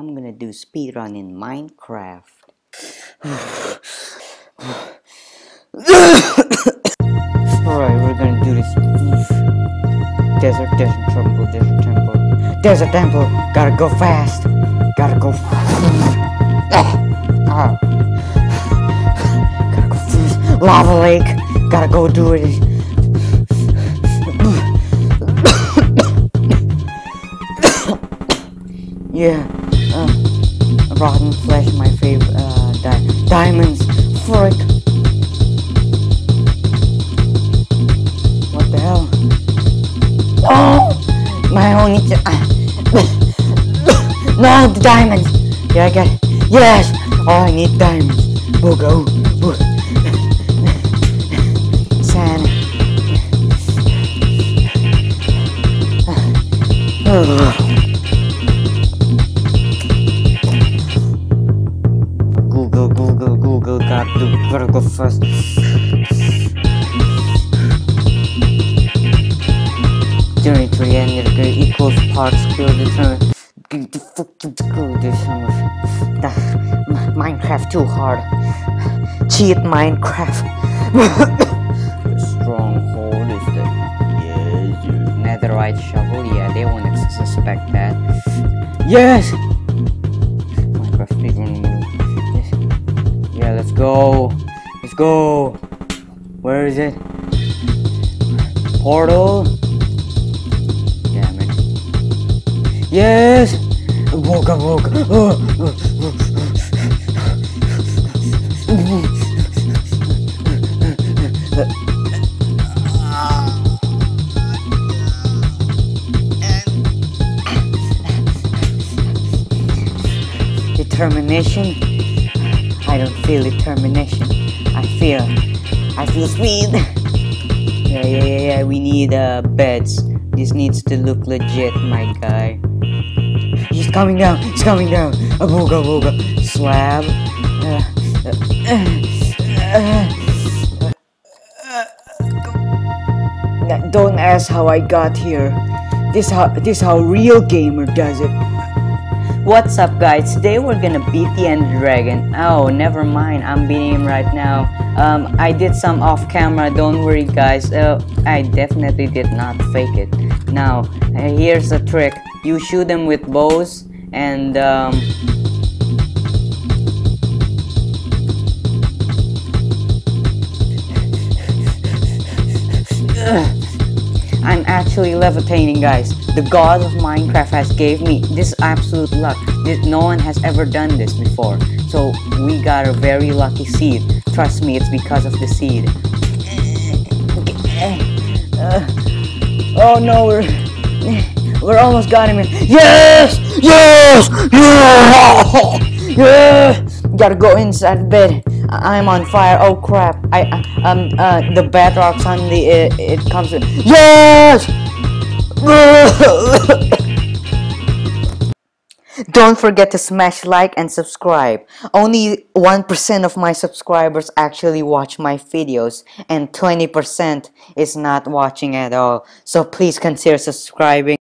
I'm gonna do speedrun in Minecraft. Alright, we're gonna do this. Desert, desert temple, desert temple. Desert temple! Gotta go fast! Gotta go. Ah. Gotta go fast. Lava lake! Gotta go do it. yeah, rotten flesh, my favorite. Uh, di diamonds, frick. What the hell? Oh, my only. Uh, no, the diamonds. Yeah, I got it. Yes. Oh, I need diamonds. We'll go. Sand. Google, To gotta go first. Journey to the end of the equals parts skill determine. The fucking skill determine. Minecraft too hard. Cheat Minecraft. Stronghold is the yes, netherite shovel. Yeah, they won't suspect that. Yes. Let's go. Let's go. Where is it? Portal. Damn it. Yes. Woga woga. Oh, Determination. I don't feel determination. I feel. I feel speed. Yeah, yeah, yeah, yeah. We need uh, beds. This needs to look legit, my guy. He's coming down. He's coming down. A booga booga. Slab. Uh, uh, uh, don't ask how I got here. This how this how real gamer does it. What's up guys? Today we're gonna beat the End Dragon. Oh, never mind. I'm beating him right now. Um, I did some off camera. Don't worry guys. Uh, I definitely did not fake it. Now, uh, here's a trick. You shoot them with bows and um, actually levitating guys. The god of Minecraft has gave me this absolute luck. This, no one has ever done this before. So we got a very lucky seed. Trust me, it's because of the seed. Oh no, we're we're almost got him. Yes! Yes! Yeah! Yeah! Gotta go inside the bed. I'm on fire. Oh crap! I, I um uh the bedrock suddenly it, it comes in. Yes! Don't forget to smash like and subscribe. Only 1% of my subscribers actually watch my videos and 20% is not watching at all. So please consider subscribing.